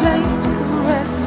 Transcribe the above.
place to rest.